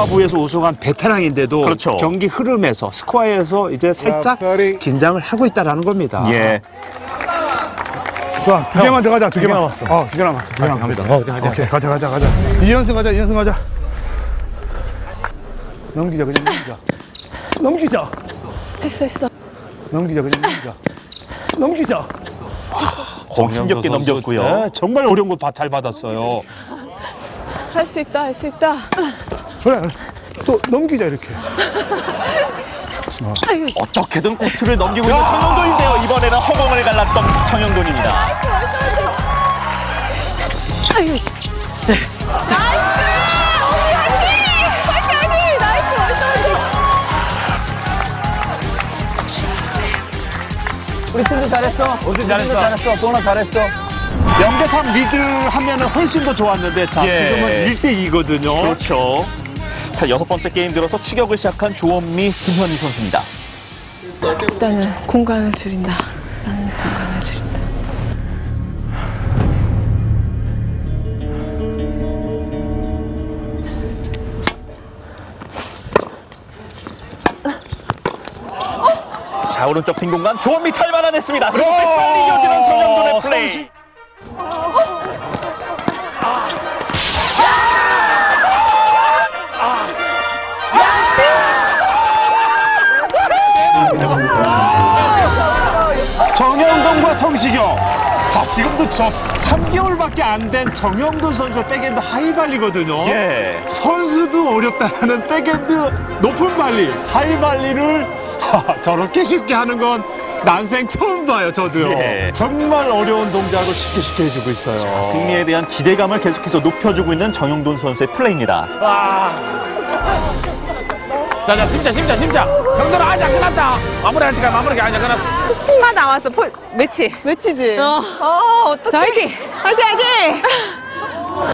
화부에서 우승한 베테랑인데도 그렇죠. 경기 흐름에서 스코어에서 이제 살짝. 긴장을 하고 있다라는 겁니다. 예. 좋아, 두 개만 더 가자, 두 개만. 남았어. 어, 두 개 남았어. 두개 남았어. 갑니다. 어, 가자. 오케이, 가자, 가자, 가자. 이연승 가자, 이연승 가자. 넘기자, 그냥 넘기자. 넘기자. 했어 했어. 넘기자, 그냥 넘기자. 넘기자. 공 힘겹게 선수, 넘겼고요. 네, 정말 어려운 거 잘 받았어요. 할 수 있다 할 수 있다. 그래, 또 넘기자, 이렇게. 어떻게든 코트를 넘기고 있는 정형돈인데요. 이번에는 허공을 갈랐던 정형돈입니다. 화이팅! 우리 팀도 잘했어. 우리 팀도 잘했어. 잘했어. 보나 잘했어. 0대3 리드 하면 은 훨씬 더 좋았는데 자 예. 지금은 1대2거든요. 그렇죠. 자, 여섯 번째 게임 들어서 추격을 시작한 조원미, 김현희 선수입니다. 일단은 공간을 줄인다. 나는 공간을 줄인다. 자, 오른쪽 빈 공간 조원미 잘 막아냈습니다. 그리고 빨리 이어지는 정영돈의 플레이. 정형돈과 성시경. 자, 지금도 저 3개월밖에 안 된 정형돈 선수 백핸드 하이발리거든요. 예. 선수도 어렵다는 백핸드 높은 발리, 하이발리를 저렇게 쉽게 하는 건 난생 처음 봐요, 저도요. 예. 정말 어려운 동작을 쉽게 쉽게 해주고 있어요. 승리에 대한 기대감을 계속해서 높여주고 있는 정형돈 선수의 플레이입니다. 자, 자, 심자, 심자, 심자. 형들아, 아직 안 끝났다. 마무리 할 때까지 마무리가 아직 안 끝났어. 가 나왔어. 폴 매치. 매치지. 어. 어 어떡해. 자, 화이팅. 화이팅 화이팅.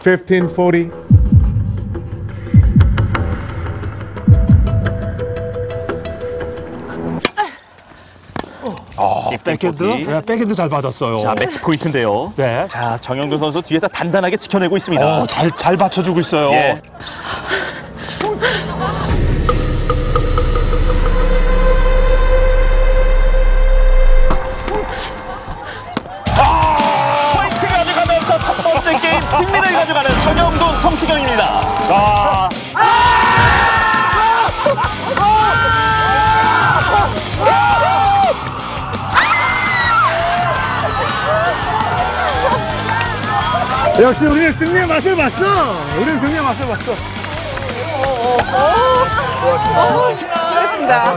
15, 40. 백핸드? 네, 백핸드 잘 받았어요. 자, 매치 포인트인데요. 네. 자, 정형돈 선수 뒤에서 단단하게 지켜내고 있습니다. 어, 잘, 잘 받쳐주고 있어요. 예. 정영돈 성시경입니다. 아, 역시 우리는 승리의 맛을 봤어. 우리는 승리의 맛을 봤어. 수고하셨습니다.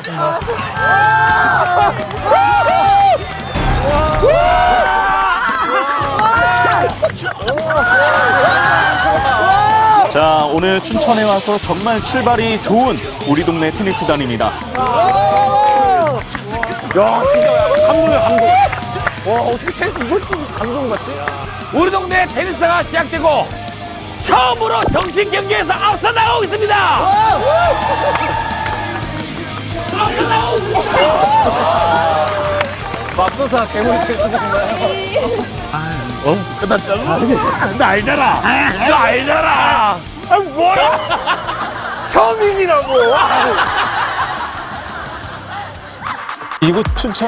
자, 오늘 춘천에 와서 정말 출발이 좋은 우리 동네 테니스단입니다. 우리 동네 테니스가 시작되고 처음으로 정식 경기에서 앞서 나가고 있습니다. 앞서 나가고 있습니다. 맙소사 재물이 되셨나요? 어? 끝났잖아. 나 알잖아. 너 알잖아. 아, 뭐야? 처음이라고. 이곳 춘천